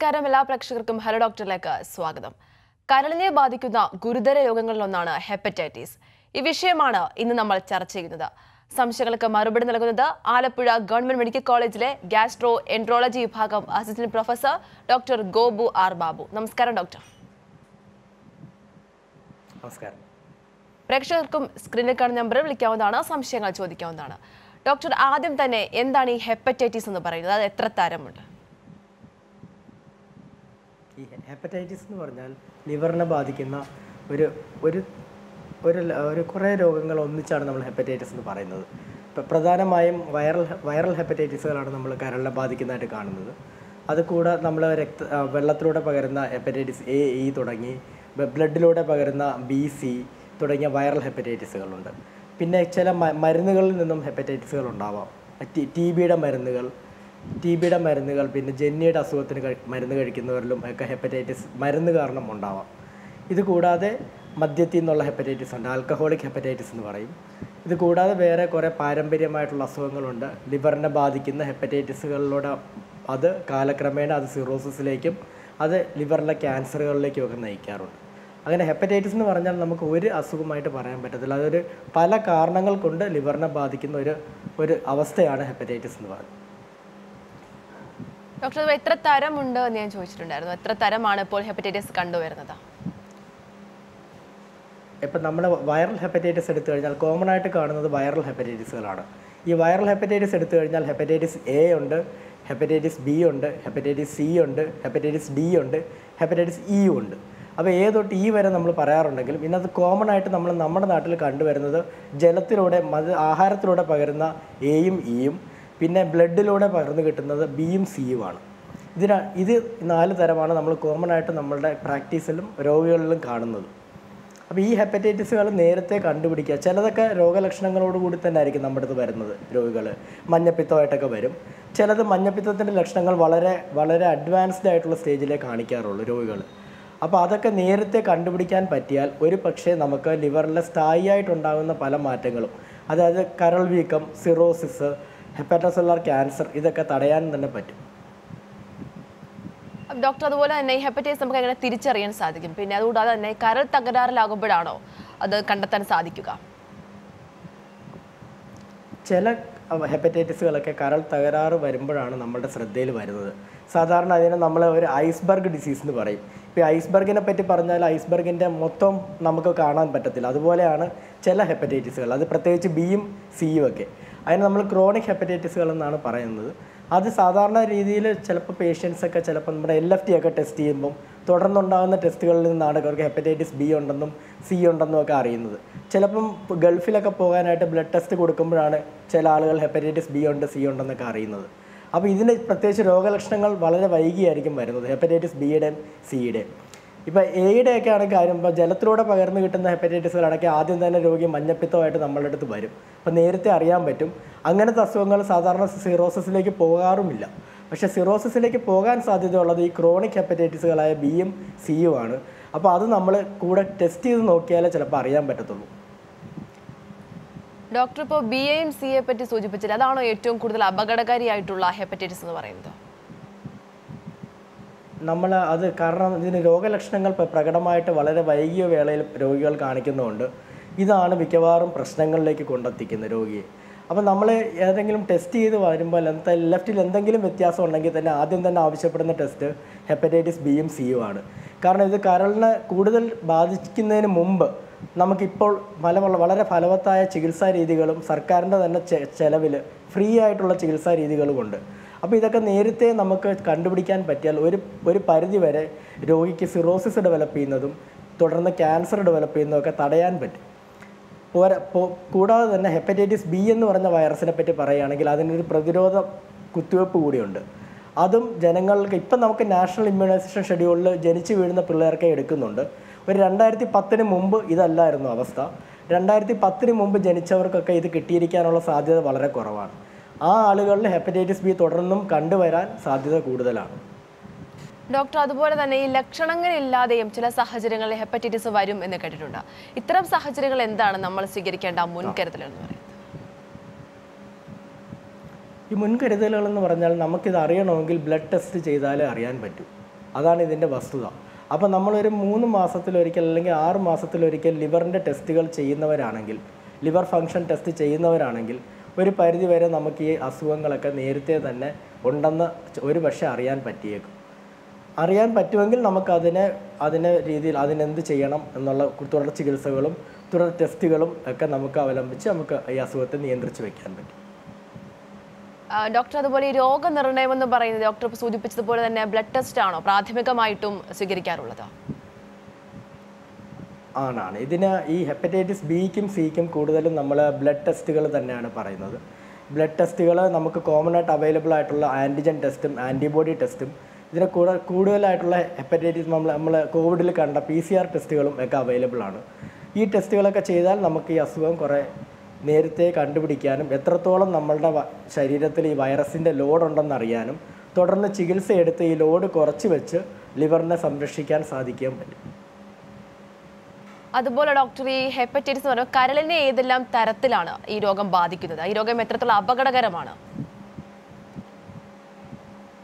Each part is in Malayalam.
നമസ്കാരം എല്ലാ പ്രേക്ഷകർക്കും. ഹലോ ഡോക്ടറിലേക്ക് സ്വാഗതം. കരളിനെ ബാധിക്കുന്ന ഗുരുതര രോഗങ്ങളിലൊന്നാണ് ഹെപ്പറ്റൈറ്റിസ്. ഈ വിഷയമാണ് ഇന്ന് നമ്മൾ ചർച്ച ചെയ്യുന്നത്. സംശയങ്ങൾക്ക് മറുപടി നൽകുന്നത് ആലപ്പുഴ ഗവൺമെന്റ് മെഡിക്കൽ കോളേജിലെ ഗ്യാസ്ട്രോ എൻട്രോളജി വിഭാഗം assistant professor doctor Gobu R Babu. നമസ്കാരം ഡോക്ടർ. നമസ്കാരം. പ്രേക്ഷകർക്കും സ്ക്രീനിൽ കാണുന്ന നമ്പറിൽ വിളിക്കാവുന്നതാണ് സംശയങ്ങൾ ചോദിക്കാവുന്നതാണ്. ഡോക്ടർ ആദ്യം തന്നെ എന്താണ് ഈ ഹെപ്പറ്റൈറ്റിസ് എന്ന് പറയുന്നത്? അത് എത്ര തരമുണ്ട്? ഈ ഹെപ്പറ്റൈറ്റിസ് എന്ന് പറഞ്ഞാൽ ലിവറിനെ ബാധിക്കുന്ന ഒരു ഒരു ഒരു ഒരു കുറേ രോഗങ്ങൾ ഒന്നിച്ചാണ് നമ്മൾ ഹെപ്പറ്റൈറ്റിസ് എന്ന് പറയുന്നത്. ഇപ്പം പ്രധാനമായും വൈറൽ വൈറൽ ഹെപ്പറ്റൈറ്റിസുകളാണ് നമ്മൾ കരളിനെ ബാധിക്കുന്നതായിട്ട് കാണുന്നത്. അതുകൂടെ നമ്മൾ രക്ത വെള്ളത്തിലൂടെ പകരുന്ന ഹെപ്പറ്റൈറ്റിസ് എ ഇ തുടങ്ങി ബ്ലഡിലൂടെ പകരുന്ന ബി സി തുടങ്ങിയ വൈറൽ ഹെപ്പറ്റൈറ്റിസുകളുണ്ട് പിന്നെ ചില മരുന്നുകളിൽ നിന്നും ഹെപ്പറ്റൈറ്റിസുകൾ ഉണ്ടാവാം ടി ബിയുടെ മരുന്നുകൾ ടി ബിയുടെ മരുന്നുകൾ പിന്നെ ജെന്നിയുടെ അസുഖത്തിന് മരുന്ന് കഴിക്കുന്നവരിലും ഒക്കെ ഹെപ്പറ്റൈറ്റിസ് മരുന്ന് കാരണം ഉണ്ടാവാം. ഇത് കൂടാതെ മദ്യത്തിൽ നിന്നുള്ള ഹെപ്പറ്റൈറ്റിസ് ഉണ്ട് ആൽക്കഹോളിക് ഹെപ്പറ്റൈറ്റിസ് എന്ന് പറയും. ഇത് കൂടാതെ വേറെ കുറേ പാരമ്പര്യമായിട്ടുള്ള അസുഖങ്ങളുണ്ട്. ലിവറിനെ ബാധിക്കുന്ന ഹെപ്പറ്റൈറ്റിസുകളിലൂടെ അത് കാലക്രമേണ അത് സിറോസിസിലേക്കും അത് ലിവറിലെ ക്യാൻസറുകളിലേക്കും ഒക്കെ നയിക്കാറുണ്ട്. അങ്ങനെ ഹെപ്പറ്റൈറ്റിസ് എന്ന് പറഞ്ഞാൽ നമുക്ക് ഒരു അസുഖമായിട്ട് പറയാൻ പറ്റത്തില്ല. അതൊരു പല കാരണങ്ങൾ കൊണ്ട് ലിവറിനെ ബാധിക്കുന്ന ഒരു ഒരു അവസ്ഥയാണ് ഹെപ്പറ്റൈറ്റിസ് എന്ന് പറയുന്നത്. ഡോക്ടർ എത്ര തരമുണ്ട് എന്ന് ഞാൻ ചോദിച്ചിട്ടുണ്ടായിരുന്നു. എത്ര തരമാണ് ഇപ്പോൾ ഹെപ്പറ്റൈറ്റിസ് കണ്ടുവരുന്നത്? ഇപ്പം നമ്മൾ വൈറൽ ഹെപ്പറ്റൈറ്റിസ് എടുത്തു കഴിഞ്ഞാൽ കോമൺ ആയിട്ട് കാണുന്നത് വൈറൽ ഹെപ്പറ്റൈറ്റിസുകളാണ്. ഈ വൈറൽ ഹെപ്പറ്റൈറ്റിസ് എടുത്തു കഴിഞ്ഞാൽ ഹെപ്പറ്റൈറ്റിസ് എ ഉണ്ട് ഹെപ്പറ്റൈറ്റിസ് ബി ഉണ്ട് ഹെപ്പറ്റൈറ്റിസ് സി ഉണ്ട് ഹെപ്പറ്റൈറ്റിസ് ഡി ഉണ്ട് ഹെപ്പറ്റൈറ്റിസ് ഇ ഉണ്ട്. അപ്പോൾ എ തൊട്ട് ഇ വരെ നമ്മൾ പറയാറുണ്ടെങ്കിലും ഇന്നത് കോമൺ ആയിട്ട് നമ്മൾ നമ്മുടെ നാട്ടിൽ കണ്ടുവരുന്നത് ജലത്തിലൂടെ മത് ആഹാരത്തിലൂടെ പകരുന്ന എയും ഇയും പിന്നെ ബ്ലഡിലൂടെ പകർന്നു കിട്ടുന്നത് ബിയും ആണ്. ഇതിന ഇത് നാല് തരമാണ് നമ്മൾ കോമൺ ആയിട്ട് നമ്മളുടെ പ്രാക്ടീസിലും രോഗികളിലും കാണുന്നത്. അപ്പോൾ ഈ ഹെപ്പറ്റൈറ്റിസുകൾ നേരത്തെ കണ്ടുപിടിക്കുക. ചിലതൊക്കെ രോഗലക്ഷണങ്ങളോട് കൂടി തന്നെ ആയിരിക്കും നമ്മുടെ അടുത്ത് വരുന്നത് രോഗികൾ മഞ്ഞപ്പിത്തമായിട്ടൊക്കെ വരും. ചിലത് മഞ്ഞപ്പിത്തത്തിന്റെ ലക്ഷണങ്ങൾ വളരെ വളരെ അഡ്വാൻസ്ഡ് ആയിട്ടുള്ള സ്റ്റേജിലേ കാണിക്കാറുള്ളൂ രോഗികൾ അപ്പോൾ അതൊക്കെ നേരത്തെ കണ്ടുപിടിക്കാൻ പറ്റിയാൽ ഒരു പക്ഷേ നമുക്ക് ലിവറിലെ സ്ഥായിയായിട്ടുണ്ടാകുന്ന പല മാറ്റങ്ങളും. അതായത് കരൾ വീക്കം സിറോസിസ് ഹെപ്പറ്റോസെല്ലാർ ക്യാൻസർ ഇതൊക്കെ തടയാൻ തന്നെ പറ്റും. ഡോക്ടർ അതുപോലെ തന്നെ ഹെപ്പറ്റൈസ് ഹെപ്പറ്റൈറ്റിസ് നമുക്ക് എങ്ങനെ തിരിച്ചറിയാൻ സാധിക്കും? പിന്നെ അതുകൂടാതെ തന്നെ കരൾ തകരാറിലാകുമ്പോഴാണോ അത് കണ്ടെത്താൻ സാധിക്കുക? ചില ഹെപ്പറ്റൈറ്റിസുകളൊക്കെ കരൾ തകരാറ് വരുമ്പോഴാണ് നമ്മളുടെ ശ്രദ്ധയിൽ വരുന്നത്. സാധാരണ അതിനെ നമ്മൾ ഒരു ഐസ്ബർഗ് ഡിസീസ് എന്ന് പറയും. ഇപ്പോൾ ഐസ്ബർഗിനെ പറ്റി പറഞ്ഞാൽ ഐസ്ബർഗിന്റെ മൊത്തം നമുക്ക് കാണാൻ പറ്റത്തില്ല. അതുപോലെയാണ് ചില ഹെപ്പറ്റൈറ്റിസുകൾ അത് പ്രത്യേകിച്ച് ബിയും സിയും ഒക്കെ. അതിന് നമ്മൾ ക്രോണിക് ഹെപ്പറ്റൈറ്റിസുകൾ എന്നാണ് പറയുന്നത്. അത് സാധാരണ രീതിയിൽ ചിലപ്പോൾ പേഷ്യൻസ് ഒക്കെ ചിലപ്പോൾ നമ്മുടെ എൽ എഫ് ടി ഒക്കെ ടെസ്റ്റ് ചെയ്യുമ്പം തുടർന്നുണ്ടാകുന്ന ടെസ്റ്റുകളിൽ നിന്നാണ് അവർക്ക് ഹെപ്പറ്റൈറ്റിസ് ബി ഉണ്ടെന്നും സി ഉണ്ടെന്നും ഒക്കെ അറിയുന്നത്. ചിലപ്പം ഗൾഫിലൊക്കെ പോകാനായിട്ട് ബ്ലഡ് ടെസ്റ്റ് കൊടുക്കുമ്പോഴാണ് ചില ആളുകൾ ഹെപ്പറ്റൈറ്റിസ് ബി ഉണ്ട് സി ഉണ്ടെന്നൊക്കെ അറിയുന്നത്. അപ്പോൾ ഇതിന് പ്രത്യേകിച്ച് രോഗലക്ഷണങ്ങൾ വളരെ വൈകിയായിരിക്കും വരുന്നത് ഹെപ്പറ്റൈറ്റിസ് ബിയുടെയും സിയുടെയും ഇപ്പോൾ എയുടെ ഒക്കെ ആണെങ്കിൽ കാര്യം ഇപ്പോൾ ജലത്തിലൂടെ പകർന്നു കിട്ടുന്ന ഹെപ്പറ്റൈറ്റിസുകളാണെങ്കിൽ ആദ്യം തന്നെ രോഗി മഞ്ഞപ്പിത്തമായിട്ട് നമ്മളുടെ അടുത്ത് വരും. അപ്പോൾ നേരത്തെ അറിയാൻ പറ്റും. അങ്ങനത്തെ അസുഖങ്ങൾ സാധാരണ സിറോസിസിലേക്ക് പോകാറുമില്ല. പക്ഷേ സിറോസിസിലേക്ക് പോകാൻ സാധ്യതയുള്ളത് ഈ ക്രോണിക് ഹെപ്പറ്റൈറ്റിസുകളായ ബിയും സിയും ആണ്. അപ്പോൾ അത് നമ്മൾ കൂടെ ടെസ്റ്റ് ചെയ്ത് നോക്കിയാലേ ചിലപ്പോൾ അറിയാൻ പറ്റത്തുള്ളൂ. ഡോക്ടർ ഇപ്പോൾ ബി എയും സി എ പറ്റി സൂചിപ്പിച്ചില്ല? അതാണോ ഏറ്റവും കൂടുതൽ അപകടകാരിയായിട്ടുള്ള ഹെപ്പറ്റൈറ്റിസ് എന്ന് പറയുന്നത്? നമ്മൾ അത് കാരണം ഇതിന് രോഗലക്ഷണങ്ങൾ പ്രകടമായിട്ട് വളരെ വൈകിയ വേളയിൽ രോഗികൾ കാണിക്കുന്നതുകൊണ്ട് ഇതാണ് മിക്കവാറും പ്രശ്നങ്ങളിലേക്ക് കൊണ്ടെത്തിക്കുന്നത് രോഗിയെ. അപ്പോൾ നമ്മൾ ഏതെങ്കിലും ടെസ്റ്റ് ചെയ്ത് വരുമ്പോൾ ലെഫ്റ്റിൽ എന്തെങ്കിലും വ്യത്യാസം ഉണ്ടെങ്കിൽ തന്നെ ആദ്യം തന്നെ ആവശ്യപ്പെടുന്ന ടെസ്റ്റ് ഹെപ്പറ്റൈറ്റിസ് ബിയും സിയും ആണ്. കാരണം ഇത് കരളിനെ കൂടുതൽ ബാധിക്കുന്നതിന് മുമ്പ് നമുക്കിപ്പോൾ ഫലമുള്ള വളരെ ഫലവത്തായ ചികിത്സാ രീതികളും സർക്കാരിന്റെ തന്നെ ചെലവിൽ ഫ്രീ ആയിട്ടുള്ള ചികിത്സാ രീതികളുമുണ്ട്. അപ്പോൾ ഇതൊക്കെ നേരത്തെ നമുക്ക് കണ്ടുപിടിക്കാൻ പറ്റിയാൽ ഒരു ഒരു പരിധി വരെ രോഗിക്ക് സിറോസിസ് ഡെവലപ്പ് ചെയ്യുന്നതും തുടർന്ന് ക്യാൻസർ ഡെവലപ്പ് ചെയ്യുന്നതൊക്കെ തടയാൻ പറ്റും. പോരാ കൂടാതെ തന്നെ ഹെപ്പറ്റൈറ്റിസ് ബി എന്ന് പറഞ്ഞ വൈറസിനെ പറ്റി പറയുകയാണെങ്കിൽ അതിനൊരു പ്രതിരോധ കുത്തിവയ്പ്പ് കൂടിയുണ്ട്. അതും ജനങ്ങൾക്ക് ഇപ്പം നമുക്ക് നാഷണൽ ഇമ്മ്യൂണൈസേഷൻ ഷെഡ്യൂളിൽ ജനിച്ചു വീഴുന്ന പിള്ളേർക്കെ എടുക്കുന്നുണ്ട്. ഒരു രണ്ടായിരത്തി പത്തിന് മുമ്പ് ഇതല്ലായിരുന്നു അവസ്ഥ. രണ്ടായിരത്തി പത്തിന് മുമ്പ് ജനിച്ചവർക്കൊക്കെ ഇത് കിട്ടിയിരിക്കാനുള്ള സാധ്യത വളരെ കുറവാണ്. ആ ആളുകളിൽ ഹെപ്പറ്റൈറ്റിസ് ബി തുടർന്നും കണ്ടുവരാൻ സാധ്യത കൂടുതലാണ്. ഡോക്ടർ അതുപോലെ തന്നെ ഈ ലക്ഷണങ്ങളില്ലാതെയും ചില സാഹചര്യങ്ങളിൽ ഹെപ്പറ്റൈറ്റിസ് വരും എന്ന് കേട്ടിട്ടുണ്ട്. ഇത്തരം സാഹചര്യങ്ങൾ എന്താണ് നമ്മൾ സ്വീകരിക്കേണ്ട മുൻകരുതൽ എന്ന് പറയുന്നത്? ഈ മുൻകരുതലുകൾ എന്ന് പറഞ്ഞാൽ നമുക്കിത് അറിയണമെങ്കിൽ ബ്ലഡ് ടെസ്റ്റ് ചെയ്താലേ അറിയാൻ പറ്റൂ. അതാണ് ഇതിന്റെ വസ്തുത. അപ്പോൾ നമ്മളൊരു മൂന്ന് മാസത്തിലൊരിക്കൽ അല്ലെങ്കിൽ ആറ് മാസത്തിലൊരിക്കൽ ലിവറിന്റെ ടെസ്റ്റുകൾ ചെയ്യുന്നവരാണെങ്കിൽ ലിവർ ഫങ്ഷൻ ടെസ്റ്റ് ചെയ്യുന്നവരാണെങ്കിൽ ഒരു പരിധി വരെ നമുക്ക് ഈ അസുഖങ്ങളൊക്കെ നേരത്തെ തന്നെ ഉണ്ടെന്ന് ഒരു പക്ഷേ അറിയാൻ പറ്റിയേക്കും. അറിയാൻ പറ്റുമെങ്കിൽ നമുക്കതിനെ അതിനെ അതിനെ രീതിയിൽ അതിനെന്ത് ചെയ്യണം എന്നുള്ള തുടർ ചികിത്സകളും തുടർ ടെസ്റ്റുകളും ഒക്കെ നമുക്ക് അവലംബിച്ച് നമുക്ക് ഈ അസുഖത്തെ നിയന്ത്രിച്ച് വെക്കാൻ പറ്റും. ഡോക്ടർ അതുപോലെ ഈ രോഗനിർണയം എന്ന് പറയുന്നത് ഡോക്ടർ സൂചിപ്പിച്ചതുപോലെ തന്നെ ബ്ലഡ് ടെസ്റ്റ് ആണോ പ്രാഥമികമായിട്ടും സ്വീകരിക്കാറുള്ളത്? ആണാണ്. ഇതിന് ഈ ഹെപ്പറ്റൈറ്റിസ് ബിക്കും സിക്കും കൂടുതലും നമ്മൾ ബ്ലഡ് ടെസ്റ്റുകൾ തന്നെയാണ് പറയുന്നത്. ബ്ലഡ് ടെസ്റ്റുകൾ നമുക്ക് കോമൺ ആയിട്ട് അവൈലബിൾ ആയിട്ടുള്ള ആന്റിജൻ ടെസ്റ്റും ആന്റിബോഡി ടെസ്റ്റും ഇതിന് കൂടെ കൂടുതലായിട്ടുള്ള ഹെപ്പറ്റൈറ്റിസ് നമ്മൾ നമ്മൾ കോവിഡിൽ കണ്ട പി സി ആർ ടെസ്റ്റുകളും ഒക്കെ അവൈലബിൾ ആണ്. ഈ ടെസ്റ്റുകളൊക്കെ ചെയ്താൽ നമുക്ക് ഈ അസുഖം കുറേ നേരത്തെ കണ്ടുപിടിക്കാനും എത്രത്തോളം നമ്മളുടെ ശരീരത്തിൽ ഈ വൈറസിന്റെ ലോഡ് ഉണ്ടെന്ന് അറിയാനും തുടർന്ന് ചികിത്സ എടുത്ത് ഈ ലോഡ് കുറച്ച് വെച്ച് ലിവറിനെ സംരക്ഷിക്കാൻ സാധിക്കാൻ പറ്റും. അതുപോലെ ഡോക്ടർ ഈ ഹെപ്പറ്റൈറ്റിസ് എന്ന് പറയുമ്പോൾ കരളിനെ ഏതെല്ലാം തരത്തിലാണ് ഈ രോഗം ബാധിക്കുന്നത്? ഈ രോഗം എത്രത്തോളം അപകടകരമാണ്?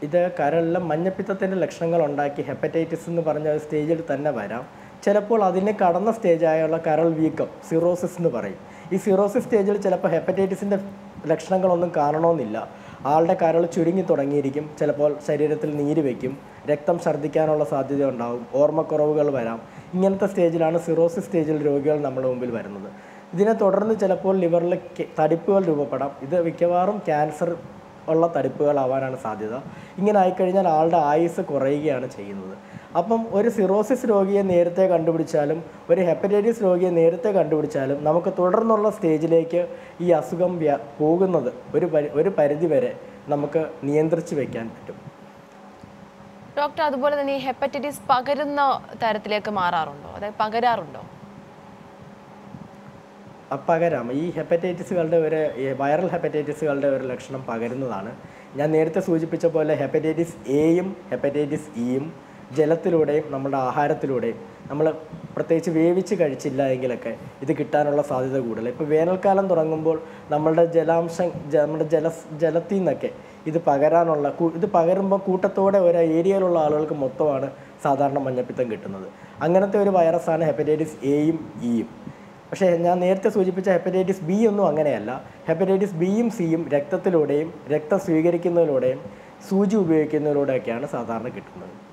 ഇത് കരളിലെ മഞ്ഞപ്പിത്തത്തിന്റെ ലക്ഷണങ്ങൾ ഉണ്ടാക്കി ഹെപ്പറ്റൈറ്റിസ് എന്ന് പറഞ്ഞ സ്റ്റേജിൽ തന്നെ വരാം. ചിലപ്പോൾ അതിനെ കടന്ന സ്റ്റേജായുള്ള കരൾ വീക്കം സിറോസിസ് എന്ന് പറയും. ഈ സിറോസിസ് സ്റ്റേജിൽ ചിലപ്പോൾ ഹെപ്പറ്റൈറ്റിസിന്റെ ലക്ഷണങ്ങളൊന്നും കാണണമെന്നില്ല. ആളുടെ കരൾ ചുരുങ്ങി തുടങ്ങിയിരിക്കും. ചിലപ്പോൾ ശരീരത്തിൽ നീര് വയ്ക്കും രക്തം ഛർദ്ദിക്കാനുള്ള സാധ്യത ഉണ്ടാകും ഓർമ്മക്കുറവുകൾ വരാം. ഇങ്ങനത്തെ സ്റ്റേജിലാണ് സിറോസിസ് സ്റ്റേജിൽ രോഗികൾ നമ്മുടെ മുമ്പിൽ വരുന്നത്. ഇതിനെ തുടർന്ന് ചിലപ്പോൾ ലിവറിൽ തടിപ്പുകൾ രൂപപ്പെടാം. ഇത് മിക്കവാറും ക്യാൻസർ ഉള്ള തടിപ്പുകളാവാനാണ് സാധ്യത. ഇങ്ങനെ ആയിക്കഴിഞ്ഞാൽ ആളുടെ ആയുസ് കുറയുകയാണ് ചെയ്യുന്നത്. അപ്പം ഒരു സിറോസിസ് രോഗിയെ നേരത്തെ കണ്ടുപിടിച്ചാലും ഒരു ഹെപ്പറ്റൈറ്റിസ് രോഗിയെ നേരത്തെ കണ്ടുപിടിച്ചാലും നമുക്ക് തുടർന്നുള്ള സ്റ്റേജിലേക്ക് ഈ അസുഖം പോകുന്നത് ഒരു ഒരു പരിധി വരെ നമുക്ക് നിയന്ത്രിച്ച് വയ്ക്കാൻ പറ്റും. ഡോക്ടർ അതുപോലെ തന്നെ ഈ ഹെപ്പറ്റൈറ്റിസ് പകരുന്ന തരത്തിലേക്ക് മാറാറുണ്ടോ? അതായത് പകരാറുണ്ടോ? പകരാം. ഈ ഹെപ്പറ്റൈറ്റിസുകളുടെ ഒരു വൈറൽ ഹെപ്പറ്റൈറ്റിസുകളുടെ ഒരു ലക്ഷണം പകരുന്നതാണ്. ഞാൻ നേരത്തെ സൂചിപ്പിച്ച പോലെ ഹെപ്പറ്റൈറ്റിസ് എയും ഹെപ്പറ്റൈറ്റിസ് ഇയും ജലത്തിലൂടെയും നമ്മുടെ ആഹാരത്തിലൂടെയും നമ്മൾ പ്രത്യേകിച്ച് വേവിച്ച് കഴിച്ചില്ല എങ്കിലൊക്കെ ഇത് കിട്ടാനുള്ള സാധ്യത കൂടുതൽ. ഇപ്പോൾ വേനൽക്കാലം തുടങ്ങുമ്പോൾ നമ്മളുടെ ജലാംശം നമ്മുടെ ജല ജലത്തിൽ നിന്നൊക്കെ ഇത് പകരാനുള്ള ഇത് പകരുമ്പോൾ കൂട്ടത്തോടെ ഒരു ഏരിയയിലുള്ള ആളുകൾക്ക് മൊത്തമാണ് സാധാരണ മഞ്ഞപ്പിത്തം കിട്ടുന്നത്. അങ്ങനത്തെ ഒരു വൈറസാണ് ഹെപ്പറ്റൈറ്റിസ് എയും ഇയും. പക്ഷേ ഞാൻ നേരത്തെ സൂചിപ്പിച്ച ഹെപ്പറ്റൈറ്റിസ് ബി ഒന്നും അങ്ങനെയല്ല. ഹെപ്പറ്റൈറ്റിസ് ബിയും സിയും രക്തത്തിലൂടെയും രക്തം സ്വീകരിക്കുന്നതിലൂടെയും സൂചി ഉപയോഗിക്കുന്നതിലൂടെയൊക്കെയാണ് സാധാരണ കിട്ടുന്നത്.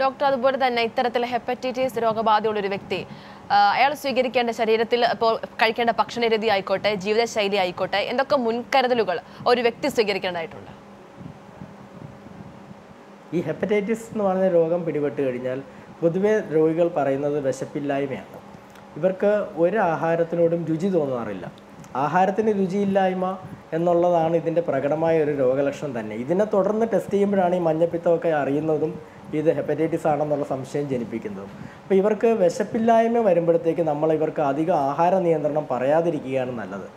ഡോക്ടർ അതുപോലെ തന്നെ ഇത്തരത്തിൽ ഹെപ്പറ്റൈറ്റിസ് രോഗബാധയുള്ള ഒരു വ്യക്തി അയാൾ സ്വീകരിക്കേണ്ട ശരീരത്തിൽ ഇപ്പോൾ കഴിക്കേണ്ട ഭക്ഷണരീതി ആയിക്കോട്ടെ ജീവിതശൈലി ആയിക്കോട്ടെ എന്തൊക്കെ മുൻകരുതലുകൾ ഒരു വ്യക്തി സ്വീകരിക്കേണ്ടതായിട്ടുണ്ട്? ഈ ഹെപ്പറ്റൈറ്റിസ് എന്ന് പറഞ്ഞ രോഗം പിടിപെട്ട് കഴിഞ്ഞാൽ പൊതുവെ രോഗികൾ പറയുന്നത് വിശപ്പില്ലായ്മയാണ്. ഇവർക്ക് ഒരു ആഹാരത്തിനോടും രുചി തോന്നാറില്ല. ആഹാരത്തിന് രുചിയില്ലായ്മ എന്നുള്ളതാണ് ഇതിന്റെ പ്രകടമായ ഒരു രോഗലക്ഷണം തന്നെ. ഇതിനെ തുടർന്ന് ടെസ്റ്റ് ചെയ്യുമ്പോഴാണ് ഈ മഞ്ഞപ്പിത്തമൊക്കെ അറിയുന്നതും ഇത് ഹെപ്പറ്റൈറ്റിസ് ആണെന്നുള്ള സംശയം ജനിപ്പിക്കുന്നത് അപ്പോൾ ഇവർക്ക് വിശപ്പില്ലായ്മ വരുമ്പോഴത്തേക്ക് നമ്മൾ ഇവർക്ക് അധിക ആഹാര നിയന്ത്രണം പറയാതിരിക്കുകയാണ് നല്ലത്.